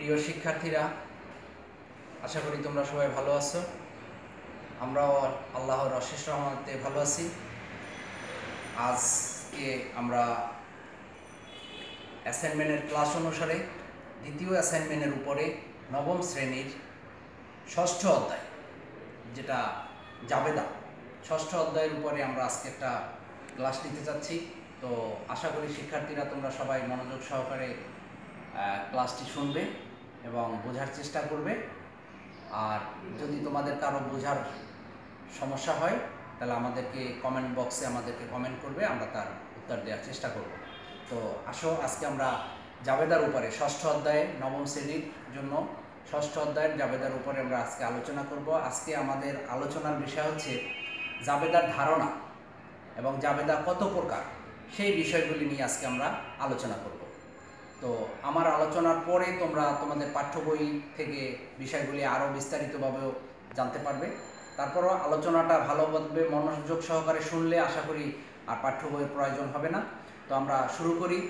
প্রিয় শিক্ষার্থীরা, আশা করি তোমরা সবাই ভালো আছো। আমরাও আল্লাহর অশেষ রহমতে ভালো আছি। আজকে আমরা অ্যাসাইনমেন্টের ক্লাস অনুসারে, দ্বিতীয় অ্যাসাইনমেন্টের উপরে নবম শ্রেণির ষষ্ঠ অধ্যায়, যেটা জাবেদা, ষষ্ঠ অধ্যায়ের উপরে আমরা আজকে একটা ক্লাস নিতে চাচ্ছি তো আশা করি শিক্ষার্থীরা তোমরা সবাই মনোযোগ সহকারে ক্লাসটি শুনবে। এবং বোঝার চেষ্টা করবে। আর যদি তোমাদের কারও বোঝার সমস্যা হয়, তাহলে আমাদেরকে কমেন্ট বক্সে আমাদেরকে কমেন্ট করবে, আমরা তার উত্তর দেওয়ার চেষ্টা করব। তো আসো, আজকে আমরা জাবেদার উপরে, ষষ্ঠ অধ্যায়ে, নবম শ্রেণির জন্য ষষ্ঠ অধ্যায়ের জাবেদার উপরে আমরা আজকে আলোচনা করব। আজকে আমাদের আলোচনার বিষয় হচ্ছে জাবেদার ধারণা এবং জাবেদা কত প্রকার, সেই বিষয়গুলি নিয়ে আজকে আমরা আলোচনা করব। তো আমার আলোচনার পরে তোমরা তোমাদের পাঠ্য বই থেকে বিষয়গুলি আরও বিস্তারিতভাবেও জানতে পারবে। তারপরও আলোচনাটা ভালোভাবে মনোযোগ সহকারে শুনলে আশা করি আর পাঠ্য বইয়ের প্রয়োজন হবে না। তো আমরা শুরু করি।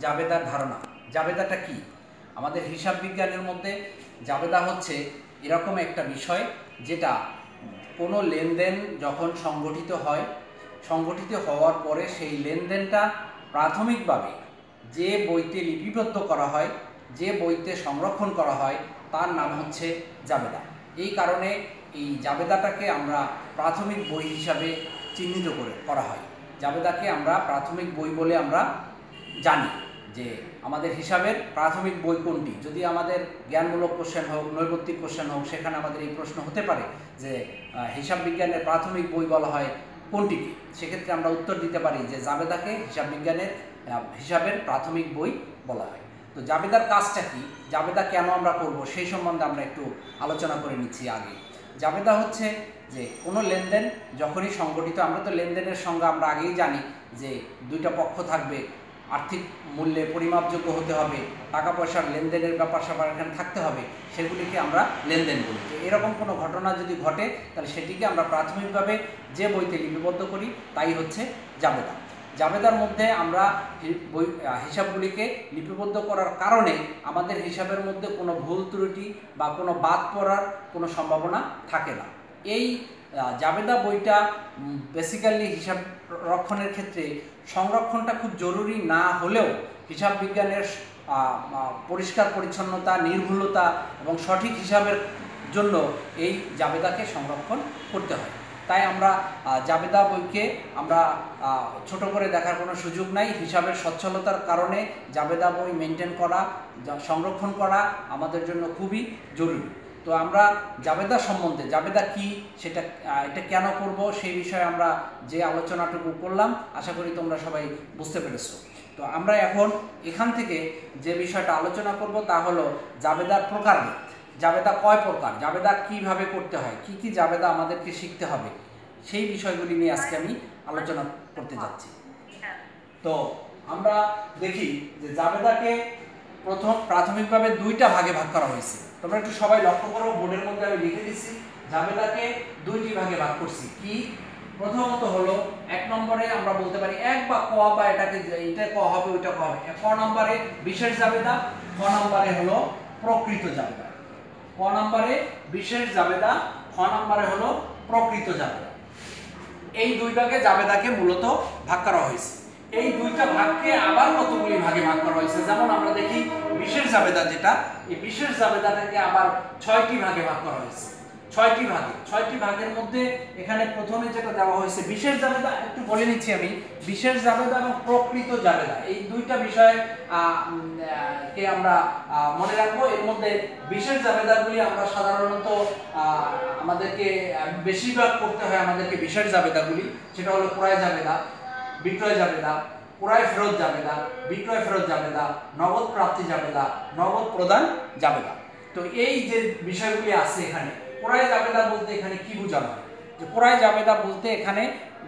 জাবেদার ধারণা। জাবেদাটা কি? আমাদের হিসাব বিজ্ঞানের মধ্যে জাবেদা হচ্ছে এরকম একটা বিষয় যেটা কোনো লেনদেন যখন সংগঠিত হয়, সংগঠিত হওয়ার পরে সেই লেনদেনটা প্রাথমিকভাবে যে বইতে লিপিবদ্ধ করা হয়, যে বইতে সংরক্ষণ করা হয়, তার নাম হচ্ছে জাবেদা। এই কারণে এই জাবেদাটাকে আমরা প্রাথমিক বই হিসাবে চিহ্নিত করে করা হয়। জাবেদাকে আমরা প্রাথমিক বই বলে আমরা জানি যে আমাদের হিসাবের প্রাথমিক বই কোনটি? যদি আমাদের জ্ঞানমূলক কোশ্চেন হোক, নৈবত্তিক কোশ্চেন হোক, সেখানে আমাদের এই প্রশ্ন হতে পারে যে হিসাব বিজ্ঞানের প্রাথমিক বই বলা হয় কোনটিকে সেক্ষেত্রে আমরা উত্তর দিতে পারি যে জাবেদাকে হিসাব বিজ্ঞানের হিসাবের প্রাথমিক বই বলা হয়। তো জাবেদার কাজটা কি? জাবেদা কেন আমরা করব? সেই সম্বন্ধে আমরা একটু আলোচনা করে নিচ্ছি আগে। জাবেদা হচ্ছে যে, কোনো লেনদেন যখনই সংগঠিত, আমরা তো লেনদেনের সঙ্গে আমরা আগেই জানি যে, দুইটা পক্ষ থাকবে, আর্থিক মূল্যে পরিমাপযোগ্য হতে হবে টাকা পয়সার লেনদেনের ব্যাপার স্যাপার এখানে থাকতে হবে, সেগুলিকে আমরা লেনদেন বলি। তো এরকম কোনো ঘটনা যদি ঘটে, তাহলে সেটিকে আমরা প্রাথমিকভাবে যে বইতে লিপিবদ্ধ করি, তাই হচ্ছে জাবেদা। জাবেদার মধ্যে আমরা হিসাবগুলিকে লিপিবদ্ধ করার কারণে আমাদের হিসাবের মধ্যে কোনো ভুল ত্রুটি বা কোনো বাদ পড়ার কোনো সম্ভাবনা থাকে না। এই জাবেদা বইটা বেসিক্যালি হিসাব রক্ষণের ক্ষেত্রে সংরক্ষণটা খুব জরুরি না হলেও হিসাব বিজ্ঞানের পরিষ্কার পরিচ্ছন্নতা, নির্ভুলতা এবং সঠিক হিসাবের জন্য এই জাবেদাকে সংরক্ষণ করতে হয়। তাই আমরা জাবেদা বইকে আমরা ছোট করে দেখার কোনো সুযোগ নাই। হিসাবের সচ্ছলতার কারণে জাবেদা বই মেনটেন করা সংরক্ষণ করা আমাদের জন্য খুবই জরুরি। তো আমরা জাবেদা সম্বন্ধে, জাবেদা কি, সেটা এটা কেন করব সেই বিষয়ে আমরা যে আলোচনাটুকু করলাম, আশা করি তোমরা সবাই বুঝতে পেরেছ। তো আমরা এখন এখান থেকে যে বিষয়টা আলোচনা করব তা হলো জাবেদার প্রকারভেদ। জাবেদা কয় প্রকার? জাবেদা কীভাবে করতে হয়? কি কি জাবেদা আমাদেরকে শিখতে হবে? সেই বিষয়গুলি নিয়ে আজকে আমি আলোচনা করতে যাচ্ছি। তো আমরা দেখি যে জাবেদাকে প্রথম প্রাথমিকভাবে দুইটা ভাগে ভাগ করা হয়েছে। তোমরা একটু সবাই লক্ষ্য করো, বোর্ডের মধ্যে আমি লিখে দিচ্ছি, জাবেদাকে দুইটি ভাগে ভাগ করছি। কি? প্রথমত হলো, এক নম্বরে আমরা বলতে পারি এক বা ক বা এটাকে এটা ক হবে, ওইটা ক হবে। ক নম্বরে বিশেষ জাবেদা, ক নম্বরে হলো প্রকৃত জাবেদা। ক নম্বরে বিশেষ জাবেদা, খ নম্বরে হলো প্রকৃত জাবেদা। এই দুই ভাগে জাবেদাকে মূলত ভাগ করা হয়েছে। এই দুইটা ভাগকে আবার কতগুলি ভাগে ভাগ করা হয়েছে? যেমন আমরা দেখি, বিশেষ জাবেদা যেটা, এই বিশেষ জাবেদাটাকে আবার ছয়টি ভাগে ভাগ করা হয়েছে। ছয়টি ভাগে। ছয়টি ভাগের মধ্যে এখানে প্রথমে যেটা দেওয়া হয়েছে, বিশেষ জাবেদা, একটু বলে নিচ্ছি আমি, বিশেষ জাবেদা এবং প্রকৃত জাবেদা। এই দুইটা বিষয় কে আমরা মনে রাখব। এর মধ্যে বিশেষ জাবেদাগুলি আমরা সাধারণত আমাদেরকে বেশিরভাগ করতে হয় আমাদেরকে বিশেষ জাবেদাগুলি। সেটা হলো ক্রয় জাবেদা, বিক্রয় জাবেদা, ক্রয় ফেরত জাবেদা, বিক্রয় ফেরত জাবেদা, নগদ প্রাপ্তি জাবেদা, নগদ প্রদান জাবেদা। তো এই যে বিষয়গুলি আছে এখানে ক্রয় জাবেদা বলতে এখানে কি বোঝানো হয়? যে ক্রয় জাবেদা বলতে এখানে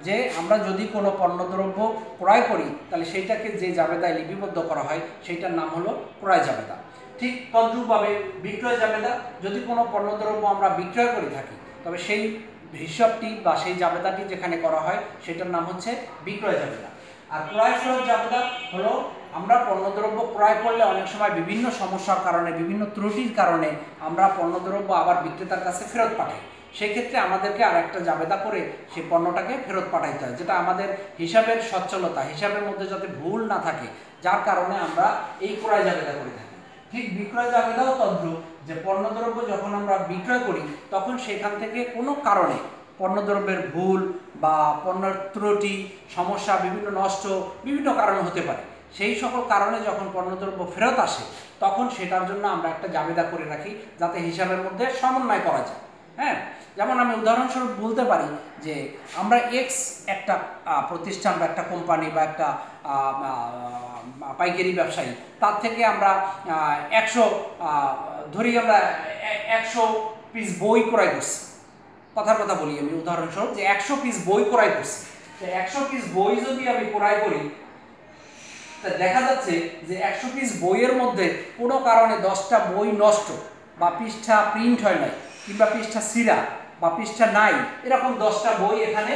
যে আমরা যদি কোনো পণ্যদ্রব্য ক্রয় করি, তাহলে সেইটাকে যে জাবেদায় লিপিবদ্ধ করা হয়, সেইটার নাম হলো ক্রয় জাবেদা ঠিক তদ্রূপভাবে বিক্রয় জাবেদা যদি কোনো পণ্যদ্রব্য আমরা বিক্রয় করে থাকি, তবে সেই হিসাবটি বা সেই জাবেদাটি যেখানে করা হয়, সেটার নাম হচ্ছে বিক্রয় জাবেদা আর ক্রয় ফেরত জাবেদা হলো আমরা পণ্যদ্রব্য ক্রয় করলে অনেক সময় বিভিন্ন সমস্যার কারণে, বিভিন্ন ত্রুটির কারণে আমরা পণ্যদ্রব্য আবার বিক্রেতার কাছে ফেরত পাঠাই। সেই ক্ষেত্রে আমাদেরকে আর একটা জাবেদা করে সেই পণ্যটাকে ফেরত পাঠাইতে হয়, যেটা আমাদের হিসাবের সচ্ছলতা, হিসাবের মধ্যে যাতে ভুল না থাকে, যার কারণে আমরা এই ক্রয় জাবেদা করে থাকি। ঠিক বিক্রয় জাবেদাও তদ্রুপ যে পণ্যদ্রব্য যখন আমরা বিক্রয় করি, তখন সেখান থেকে কোনো কারণে পণ্যদ্রব্যের ভুল বা পণ্যের ত্রুটি, সমস্যা, বিভিন্ন নষ্ট, বিভিন্ন কারণ হতে পারে। সেই সকল কারণে যখন পণ্যদ্রব্য ফেরত আসে, তখন সেটার জন্য আমরা একটা জাবেদা করে রাখি যাতে হিসাবের মধ্যে সমন্বয় করা যায়। হ্যাঁ? যেমন আমি উদাহরণস্বরূপ বলতে পারি যে আমরা এক্স একটা প্রতিষ্ঠান বা একটা কোম্পানি বা একটা পাইকারি ব্যবসায়ী, তার থেকে আমরা একশো ধরি আমরা একশো পিস বই ক্রয় করছি। কথার কথা বলি আমি উদাহরণস্বরূপ যে একশো পিস বই ক্রয় করছি। একশো পিস বই যদি আমি ক্রয় করি তা দেখা যাচ্ছে যে একশো পিস বইয়ের মধ্যে কোনো কারণে দশটা বই নষ্ট বা পৃষ্ঠা প্রিন্ট হয় নাই কিংবা পৃষ্ঠা সিরা বা পৃষ্ঠা নাই, এরকম দশটা বই এখানে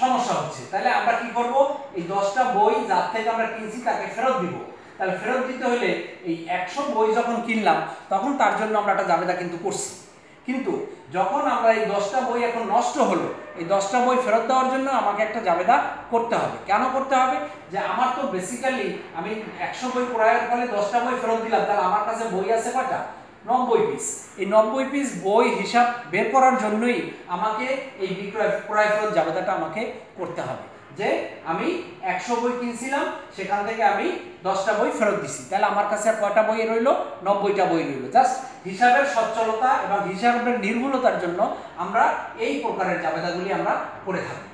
সমস্যা হচ্ছে। তাহলে আমরা কি করব? এই দশটা বই যার থেকে আমরা কিনছি তাকে ফেরত দিব। তাহলে ফেরত দিতে হলে এই একশো বই যখন কিনলাম, তখন তার জন্য আমরা একটা জাবেদা কিন্তু করছি। কিন্তু যখন আমরা এই দশটা বই এখন নষ্ট হলো, এই দশটা বই ফেরত দেওয়ার জন্য আমাকে একটা জাবেদা করতে হবে। কেন করতে হবে? যে আমার তো বেসিক্যালি আমি একশো বই ক্রয়ের ফলে দশটা বই ফেরত দিলাম, তাহলে আমার কাছে বই আছে কয়টা? নব্বই পিস এই নব্বই পিস বই হিসাব বের করার জন্যই আমাকে এই বিক্রয়, ক্রয় ফেরত জাবেদাটা আমাকে করতে হবে। যে আমি একশো বই কিনছিলাম, সেখান থেকে আমি দশটা বই ফেরত দিছি। তাহলে আমার কাছে কয়টা বই রইল? নব্বইটা বই রইল। জাস্ট হিসাবের সচ্ছলতা এবং হিসাবের নির্ভুলতার জন্য আমরা এই প্রকারের জাবেদাগুলি আমরা করে থাকি।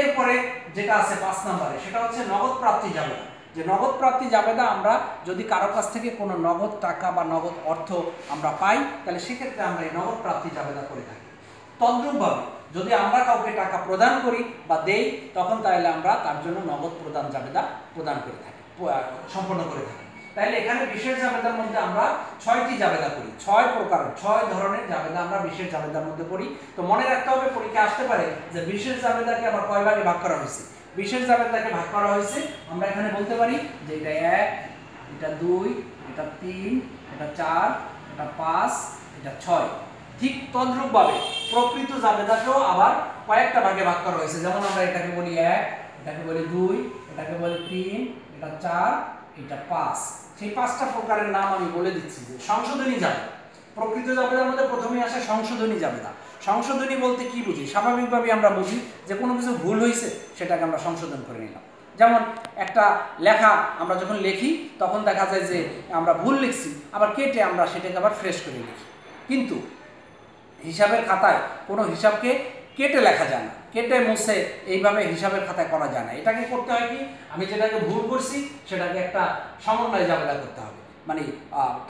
এরপরে যেটা আছে পাঁচ নম্বরে, সেটা হচ্ছে নগদ প্রাপ্তি জাবেদা। যে নগদ প্রাপ্তি জাবেদা আমরা যদি কারও কাছ থেকে কোনো নগদ টাকা বা নগদ অর্থ আমরা পাই, তাহলে সেক্ষেত্রে আমরা এই নগদ প্রাপ্তি জাবেদা করে থাকি। তদ্রূপভাবে যদি আমরা কাউকে টাকা প্রদান করি বা দেই, তখন তাহলে আমরা তার জন্য নগদ প্রদান জাবেদা প্রদান করে থাকি সম্পন্ন করে থাকি। তাহলে এখানে বিশেষ জাবেদার মধ্যে আমরা ছয়টি জাবেদা করি। ছয় প্রকার, ছয় ধরনের জাবেদা আমরা বিশেষ জাবেদার মধ্যে করি তো মনে রাখতে হবে, পরীক্ষা আসতে পারে যে বিশেষ জাবেদাকে আবার কয় ভাগে ভাগ করা হয়েছে? বিশেষ জাবেদাকে ভাগ করা হয়েছে, আমরা এখানে বলতে পারি যে এটা এক, এটা দুই, এটা তিন, এটা চার, এটা পাঁচ, এটা ছয়। ঠিক তদ্রূপভাবে প্রকৃত জাবেদাকেও আবার কয়েকটা ভাগে ভাগ করা হয়েছে। যেমন আমরা এটাকে বলি এক, এটাকে বলি দুই, এটাকে বলি তিন, এটা চার, এটা পাঁচ। সেই পাঁচটা প্রকারের নাম আমি বলে দিচ্ছি যে সংশোধনী জাবেদা। প্রকৃত জাবেদার মধ্যে প্রথমেই আসে সংশোধনী জাবেদা। সংশোধনী বলতে কি বুঝি? স্বাভাবিকভাবে আমরা বুঝি যে কোনো কিছু ভুল হয়েছে সেটাকে আমরা সংশোধন করে নিলাম। যেমন একটা লেখা আমরা যখন লিখি, তখন দেখা যায় যে আমরা ভুল লিখছি, আবার কেটে আমরা সেটাকে আবার ফ্রেশ করে লিখি কিন্তু হিসাবের খাতায় কোনো হিসাবকে কেটে লেখা যায় না। কেটে মুছে এইভাবে হিসাবের খাতায় করা যায় না। এটাকে করতে হয় কি? আমি যেটাকে ভুল করছি, সেটাকে একটা সমন্বয় জাবেদা করতে হবে। মানে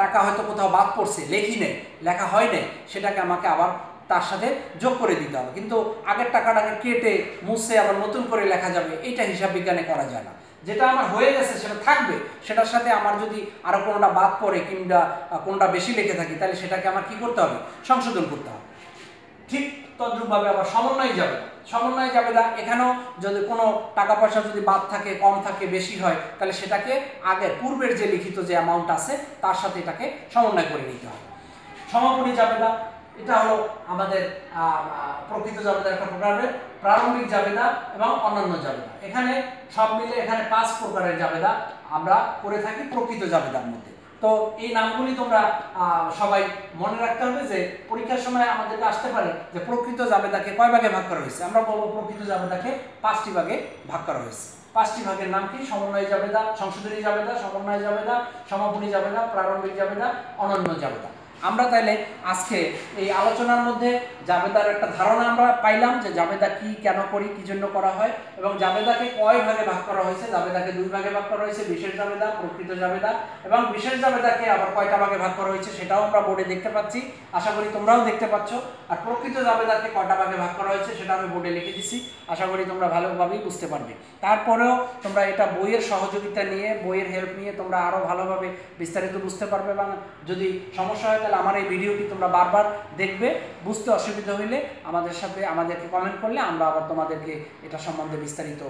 টাকা হয়তো কোথাও বাদ পড়ছে, লেখি নেই, লেখা হয় নাই, সেটাকে আমাকে আবার তার সাথে যোগ করে দিতে হবে। কিন্তু আগের টাকাটাকে কেটে, মুছে, আবার নতুন করে লেখা যাবে, এইটা হিসাব বিজ্ঞানে করা যায় না। যেটা আমার হয়ে গেছে, সেটা থাকবে। সেটার সাথে আমার যদি আরও কোনোটা বাদ পড়ে কিংবা কোনোটা বেশি লিখে থাকি, তাহলে সেটাকে আমার কি করতে হবে? সংশোধন করতে হবে। ঠিক তদ্রূপভাবে আবার সমন্বয় যাবে। সমন্বয় যাবে দা এখানেও যদি কোনো টাকা পয়সা যদি বাদ থাকে, কম থাকে, বেশি হয়, তাহলে সেটাকে আগের পূর্বের যে লিখিত যে অ্যামাউন্ট আছে, তার সাথে এটাকে সমন্বয় করে নিতে হবে। সমাপনী জাবেদা এটা হলো আমাদের প্রকৃত জাবেদার একটা প্রকারের প্রারম্ভিক জাবেদা এবং অন্যান্য জাবেদা। এখানে সব মিলে এখানে পাঁচ প্রকারের জাবেদা আমরা করে থাকি প্রকৃত জাবেদার মধ্যে। তো এই নামগুলি তোমরা সবাই মনে রাখতে হবে যে পরীক্ষার সময় আমাদেরকে আসতে পারে যে প্রকৃত জাবেদাকে কয় ভাগে ভাগ করা হয়েছে? আমরা বলব প্রকৃত জাবেদাকে পাঁচটি ভাগে ভাগ করা হয়েছে। পাঁচটি ভাগের নাম কি? সমন্বয় জাবেদা, সংশোধনী জাবেদা, সমন্বয় জাবেদা, সমাপনী জাবেদা, প্রারম্ভিক জাবেদা, অনন্য জাবেদা। আমরা তাইলে আজকে এই আলোচনার মধ্যে জাবেদার একটা ধারণা আমরা পাইলাম যে জাবেদা কি, কেন করি, কি জন্য করা হয় এবং জাবেদাকে কয় ভাগে ভাগ করা হয়েছে? জাবেদাকে দুই ভাগে ভাগ করা হয়েছে, বিশেষ জাবেদা, প্রকৃত জাবেদা এবং বিশেষ জাবেদাকে আবার কয়টা ভাগে ভাগ করা হয়েছে সেটাও আমরা বোর্ডে দেখতে পাচ্ছি। আশা করি তোমরাও দেখতে পাচ্ছ। আর প্রকৃত জাবেদাকে কয়টা ভাগে ভাগ করা হয়েছে সেটা আমি বোর্ডে লিখে দিছি। আশা করি তোমরা ভালোভাবেই বুঝতে পারবে। তারপরেও তোমরা এটা বইয়ের সহযোগিতা নিয়ে, বইয়ের হেল্প নিয়ে তোমরা আরও ভালোভাবে বিস্তারিত বুঝতে পারবে এবং যদি সমস্যা হয় তাহলে আমার এই ভিডিওটি তোমরা বারবার দেখবে, বুঝতে অসুবিধা হইলে আমাদের সাথে আমাদেরকে কমেন্ট করলে আমরা আবার তোমাদেরকে এটা সম্বন্ধে বিস্তারিত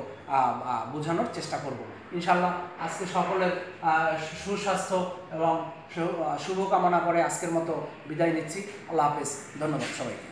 বোঝানোর চেষ্টা করব। ইনশাল্লাহ আজকে সকলের সুস্বাস্থ্য এবং শুভকামনা করে আজকের মতো বিদায় নিচ্ছি। আল্লাহ হাফেজ। ধন্যবাদ সবাইকে।